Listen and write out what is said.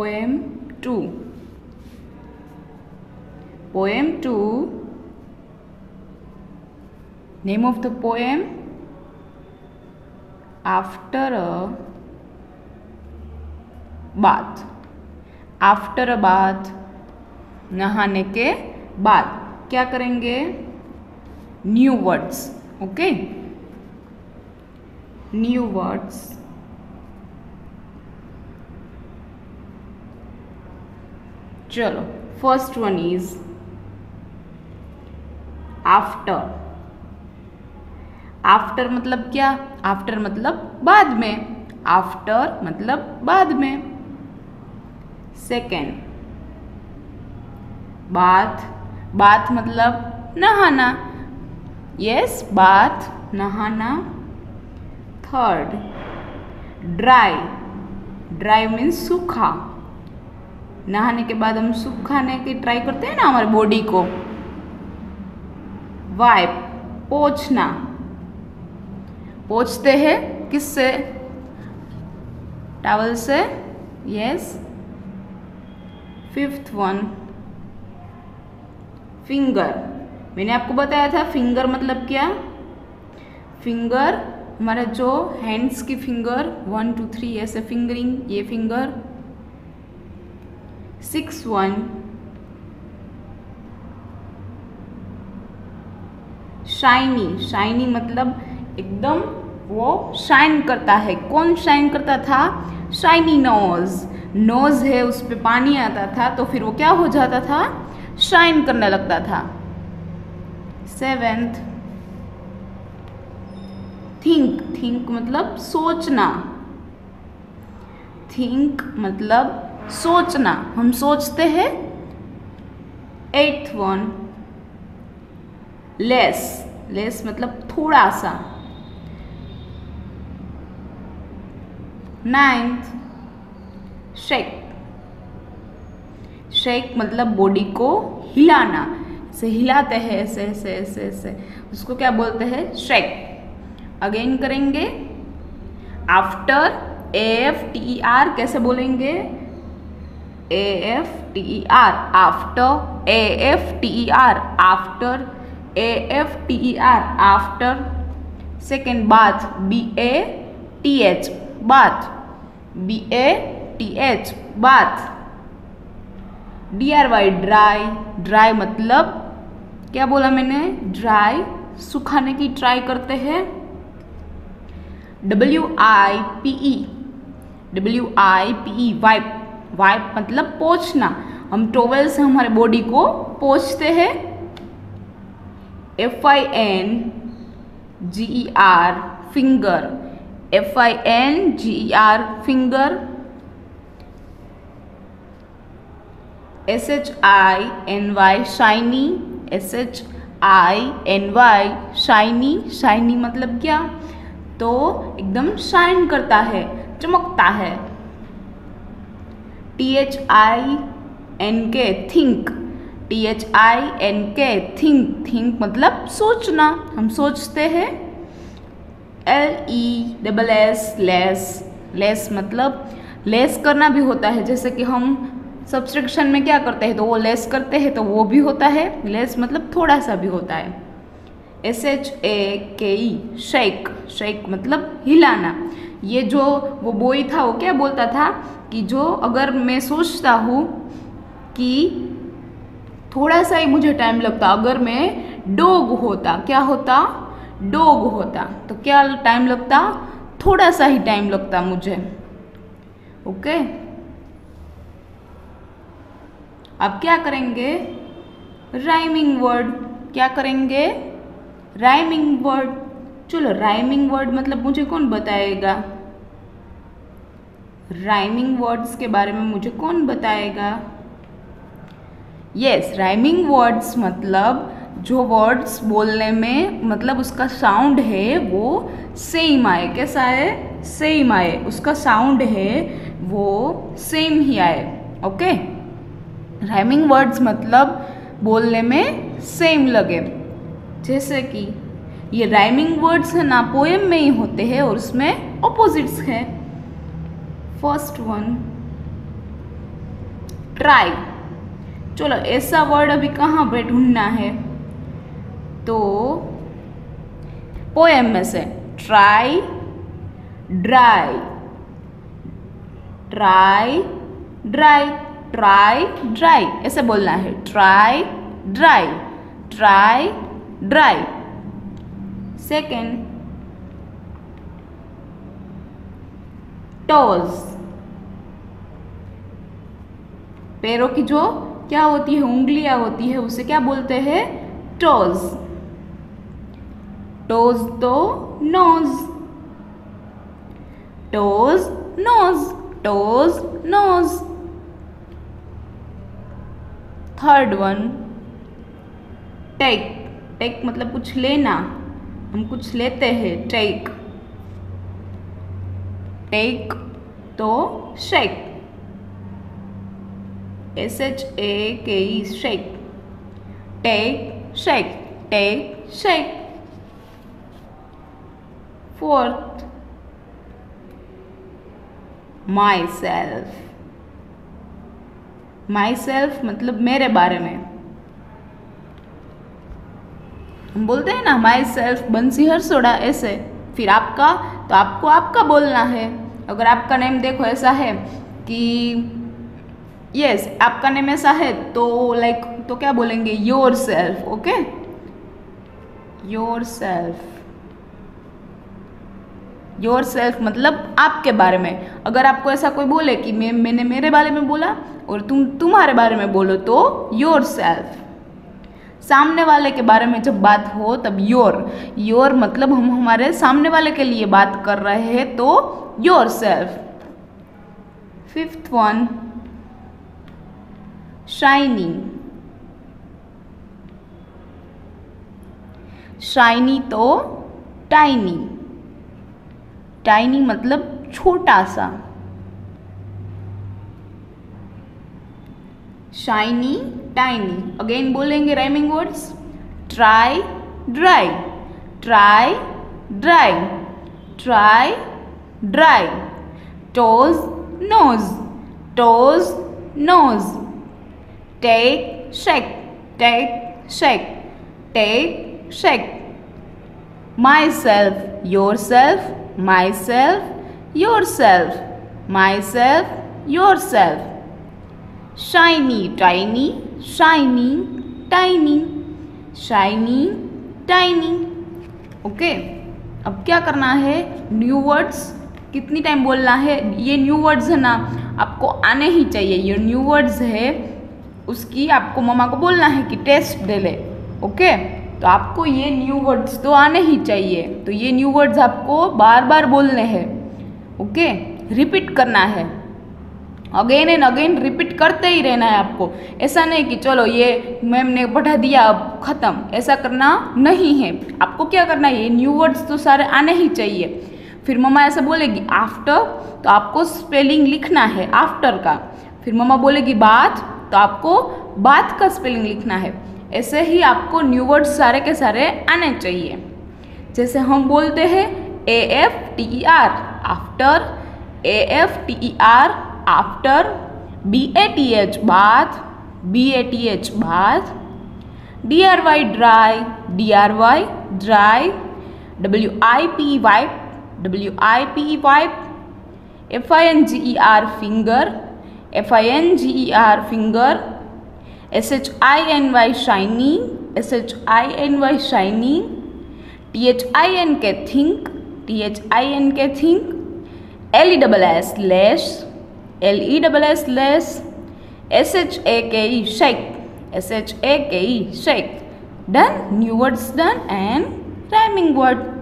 poem 2 poem 2 name of the poem after a bath after a bath नहाने के बाद क्या करेंगे new words okay new words चलो first one is after after मतलब क्या? आफ्टर मतलब बाद में. आफ्टर मतलब बाद में. सेकेंड बाथ बाथ मतलब नहाना. यस बाथ नहाना. थर्ड ड्राई ड्राई मीन्स सूखा. नहाने के बाद हम सुखाने की ट्राई करते हैं ना हमारे बॉडी को। वाइप पोछना। पोछते हैं किससे? टावल से? यस फिफ्थ वन फिंगर मैंने आपको बताया था फिंगर मतलब क्या? फिंगर हमारा जो हैंड्स की फिंगर वन टू थ्री ऐसे फिंगरिंग ये finger six one shiny shiny मतलब एकदम वो शाइन करता है। कौन शाइन करता था? शाइनी नोज़ नोज़ है, उस पर पानी आता था तो फिर वो क्या हो जाता था? शाइन करने लगता था। सेवेंथ थिंक थिंक मतलब सोचना। थिंक मतलब सोचना। हम सोचते हैं एट्थ वन लेस लेस मतलब थोड़ा सा नाइन्थ शेक शेक मतलब बॉडी को हिलाना। ऐसे हिलाते हैं, ऐसे ऐसे ऐसे ऐसे। उसको क्या बोलते हैं? शेक अगेन करेंगे। आफ्टर एफ़ टी आर कैसे बोलेंगे? A F T R after A F T R after A F T R after second bath B A T H bath B A T H bath D R Y dry dry मतलब क्या बोला मैंने? Dry सुखाने की try करते हैं। W I P E W I P E wipe wipe मतलब पोछना। हम टोवेल से हमारे बॉडी को पोछते हैं। F I N G E R finger F I N G E R finger S H I N Y shiny S H I N Y shiny shiny मतलब क्या? तो एकदम शाइन करता है, चमकता है। T H I N K think T H I N K think think मतलब सोचना। हम सोचते हैं। L E double S less less मतलब लेस करना भी होता है। जैसे कि हम सब्सट्रक्शन में क्या करते हैं तो वो लेस करते हैं तो वो भी होता है। लेस मतलब थोड़ा सा भी होता है। S H A K E shake shake मतलब हिलाना। ये जो वो बोई था, वो क्या बोलता था? कि जो अगर मैं सोचता हूँ कि थोड़ा सा ही मुझे टाइम लगता, अगर मैं डोग होता, क्या होता? डोग होता। तो क्या टाइम लगता? थोड़ा सा ही टाइम लगता मुझे। ओके? अब क्या करेंगे? राइमिंग वर्ड क्या करेंगे? राइमिंग वर्ड चलो राइमिंग वर्ड मतलब मुझे कौन बताएगा? राइमिंग वर्ड्स के बारे में मुझे कौन बताएगा? यस राइमिंग वर्ड्स मतलब जो वर्ड्स बोलने में मतलब उसका साउंड है वो सेम आए। कैसा है सेम आए। उसका साउंड है वो सेम ही आए। ओके राइमिंग वर्ड्स मतलब बोलने में सेम लगे। जैसे कि ये राइमिंग वर्ड्स है ना पोएम में ही होते हैं और उसमें ऑपोजिट्स हैं। फ़र्स्ट वन ट्राई चलो, ऐसा वर्ड अभी कहाँ पे ढूंढना है? तो पोएम में से try dry try dry try dry ऐसे बोलना है try dry try dry second toes पैरों की जो क्या होती है, उंगलियाँ होती है, उसे क्या बोलते हैं? टोज टोज तो nose toes nose toes nose third one take take मतलब कुछ लेना। हम कुछ लेते हैं टेक टेक तो shake A K E shake take shake take shake fourth myself myself मतलब मेरे बारे में। हम बोलते हैं ना माई सेल्फ बंसी हर सोडा ऐसे फिर आपका तो आपको आपका बोलना है। अगर आपका नेम देखो ऐसा है कि यस आपका नेम ऐसा है तो लाइक like, तो क्या बोलेंगे? Yourself okay yourself yourself मतलब आपके बारे में। अगर आपको ऐसा कोई बोले कि मैं मैंने मेरे बारे में बोला और तुम तुम्हारे बारे में बोलो तो योर सेल्फ सामने वाले के बारे में जब बात हो तब योर योर मतलब हम हमारे सामने वाले के लिए बात कर रहे हैं तो yourself fifth one shiny shiny तो टाइनी टाइनी मतलब छोटा सा. शाइनी टाइनी अगेन बोलेंगे rhyming words try dry try dry try dry toes nose toes nose myself yourself myself yourself myself yourself shiny tiny shiny tiny shiny tiny okay अब क्या करना है? New words कितनी time बोलना है? ये new words है ना, आपको आने ही चाहिए। ये न्यू वर्ड्स है उसकी आपको मम्मा को बोलना है कि टेस्ट दे ले ओके तो आपको ये न्यू वर्ड्स तो आने ही चाहिए। तो ये न्यू वर्ड्स आपको बार बार बोलने हैं ओके रिपीट करना है। अगेन एंड अगेन रिपीट करते ही रहना है आपको। ऐसा नहीं कि चलो ये मैम ने पढ़ा दिया, अब ख़त्म। ऐसा करना नहीं है। आपको क्या करना है? ये न्यू वर्ड्स तो सारे आने ही चाहिए। फिर मम्मा ऐसा बोलेगी आफ्टर तो आपको स्पेलिंग लिखना है आफ्टर का। फिर मम्मा बोलेगी बात तो आपको बात का स्पेलिंग लिखना है। ऐसे ही आपको न्यू वर्ड्स सारे के सारे आने चाहिए। जैसे हम बोलते हैं A F T E R after A F T E R after B A T H bath B A T H bath D R Y dry D R Y dry W I P wipe W I P wipe F I N G E R finger F I N G E R finger. S H I N Y shiny. S H I N Y shiny. T H I N K think. T H I N K think. L E lash. Lash. S H A K E shake. S H A K E shake. Done. New words done and rhyming word.